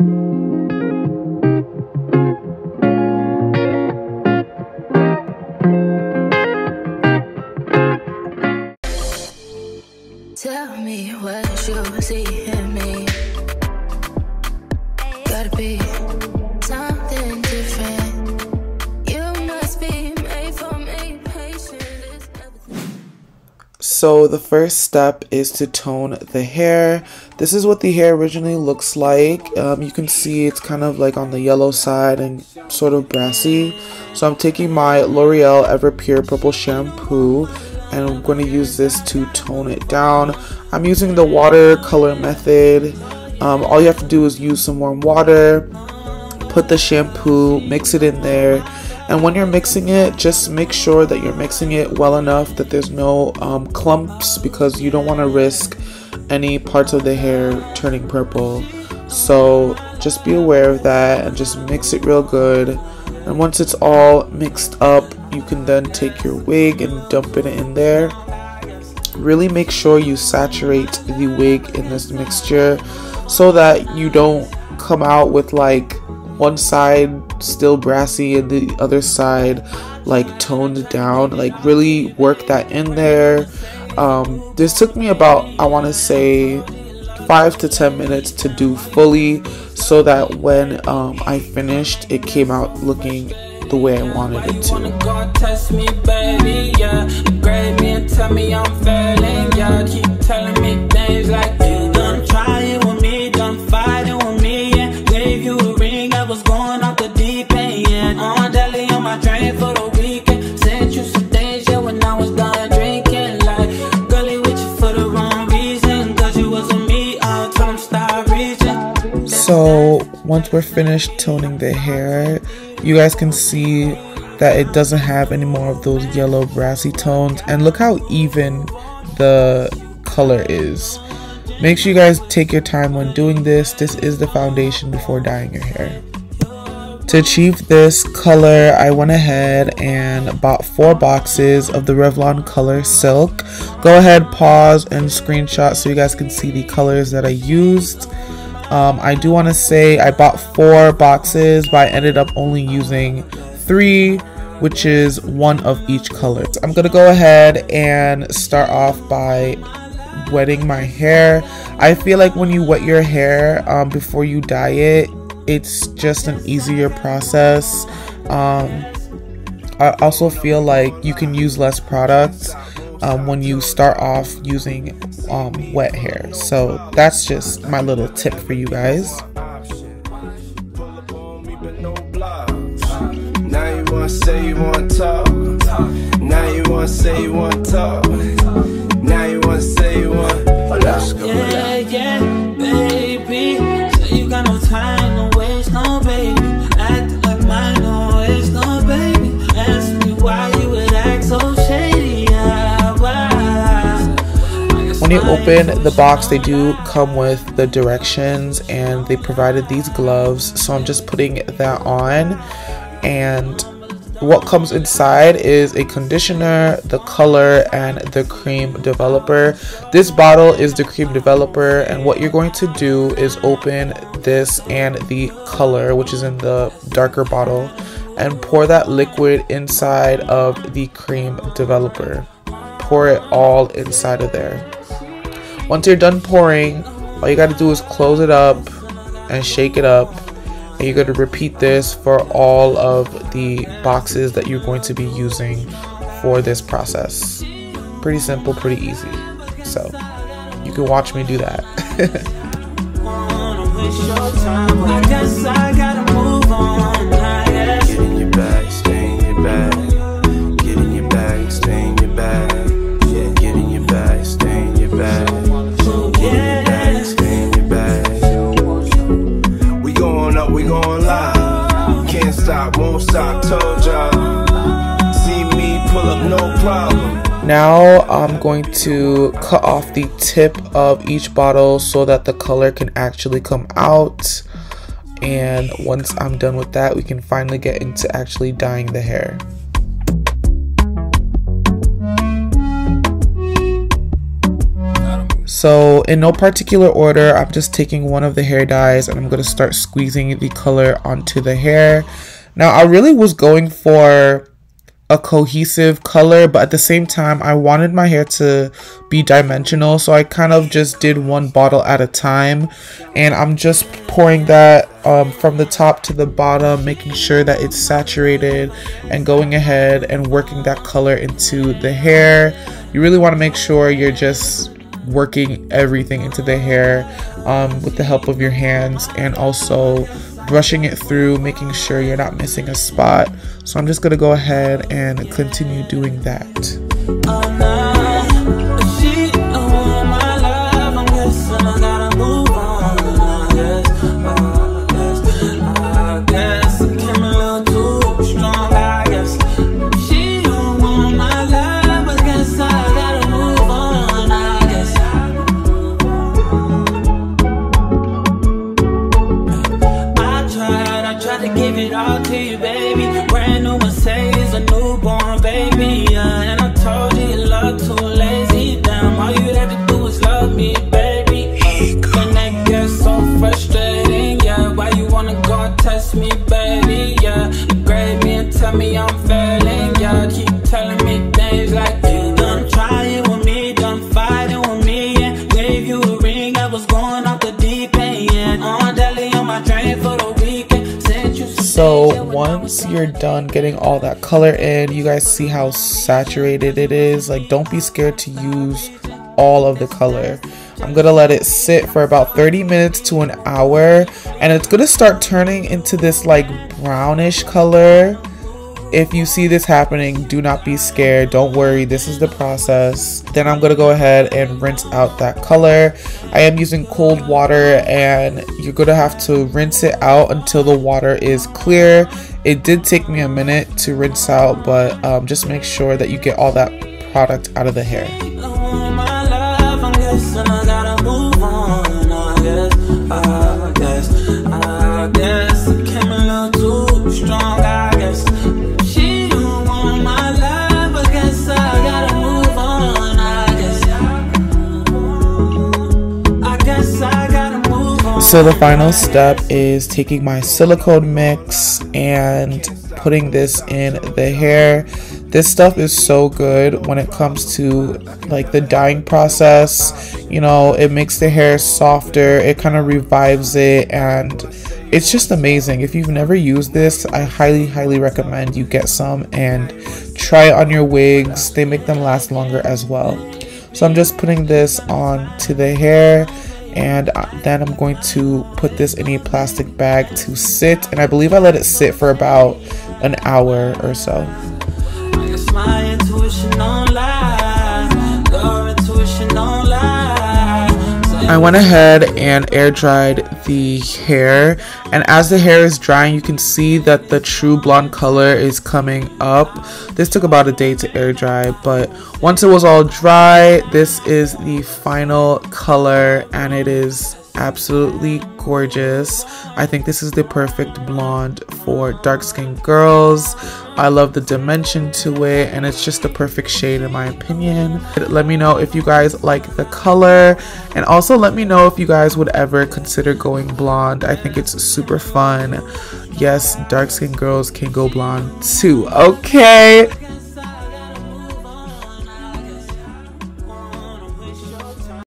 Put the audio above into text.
Tell So the first step is to tone the hair. This is what the hair originally looks like. Um, you can see it's kind of like on the yellow side and sort of brassy. So I'm taking my L'Oreal Everpure Purple Shampoo and I'm going to use this to tone it down. I'm using the watercolor method. Um, all you have to do is use some warm water, put the shampoo, mix it in there, and when you're mixing it, just make sure that you're mixing it well enough that there's no um, clumps because you don't want to risk any parts of the hair turning purple. So just be aware of that and just mix it real good. And once it's all mixed up, you can then take your wig and dump it in there. Really make sure you saturate the wig in this mixture so that you don't come out with like one side still brassy and the other side like toned down. Like really work that in there. Um, this took me about I want to say five to ten minutes to do fully so that when um, I finished it came out looking the way I wanted it to. So once we're finished toning the hair, you guys can see that it doesn't have any more of those yellow brassy tones and look how even the color is. Make sure you guys take your time when doing this. This is the foundation before dyeing your hair. To achieve this color, I went ahead and bought four boxes of the Revlon Color Silk. Go ahead, pause, and screenshot so you guys can see the colors that I used. Um, I do want to say I bought four boxes, but I ended up only using three, which is one of each color. I'm gonna go ahead and start off by wetting my hair. I feel like when you wet your hair um, before you dye it, it's just an easier process. Um, I also feel like you can use less products um, when you start off using um, wet hair. So that's just my little tip for you guys. Now you wanna say you wanna talk. Now you wanna say you wanna talk. When you open the box, they do come with the directions and they provided these gloves. So I'm just putting that on. And what comes inside is a conditioner, the color, and the cream developer. This bottle is the cream developer, and what you're going to do is open this and the color, which is in the darker bottle, and pour that liquid inside of the cream developer. Pour it all inside of there. Once you're done pouring, all you got to do is close it up and shake it up. And you're to repeat this for all of the boxes that you're going to be using for this process. Pretty simple, pretty easy. So you can watch me do that. Now I'm going to cut off the tip of each bottle so that the color can actually come out. And once I'm done with that, we can finally get into actually dyeing the hair. So in no particular order, I'm just taking one of the hair dyes and I'm going to start squeezing the color onto the hair. Now I really was going for a cohesive color but at the same time I wanted my hair to be dimensional so I kind of just did one bottle at a time. And I'm just pouring that um, from the top to the bottom making sure that it's saturated and going ahead and working that color into the hair. You really want to make sure you're just working everything into the hair um, with the help of your hands and also brushing it through, making sure you're not missing a spot. So I'm just to go ahead and continue doing that. Once you're done getting all that color in, you guys see how saturated it is. Like don't be scared to use all of the color. I'm gonna let it sit for about 30 minutes to an hour and it's gonna start turning into this like brownish color. If you see this happening, do not be scared. Don't worry, this is the process. Then I'm gonna go ahead and rinse out that color. I am using cold water and you're gonna have to rinse it out until the water is clear. It did take me a minute to rinse out, but um, just make sure that you get all that product out of the hair. So the final step is taking my silicone mix and putting this in the hair. This stuff is so good when it comes to like the dyeing process. You know, it makes the hair softer, it kind of revives it and it's just amazing. If you've never used this, I highly highly recommend you get some and try it on your wigs. They make them last longer as well. So I'm just putting this on to the hair and uh, then I'm going to put this in a plastic bag to sit and I believe I let it sit for about an hour or so. I went ahead and air dried the hair and as the hair is drying you can see that the true blonde color is coming up. This took about a day to air dry but once it was all dry this is the final color and it is absolutely gorgeous. I think this is the perfect blonde for dark skinned girls. I love the dimension to it and it's just the perfect shade in my opinion. Let me know if you guys like the color and also let me know if you guys would ever consider going blonde. I think it's super fun. Yes dark skinned girls can go blonde too. Okay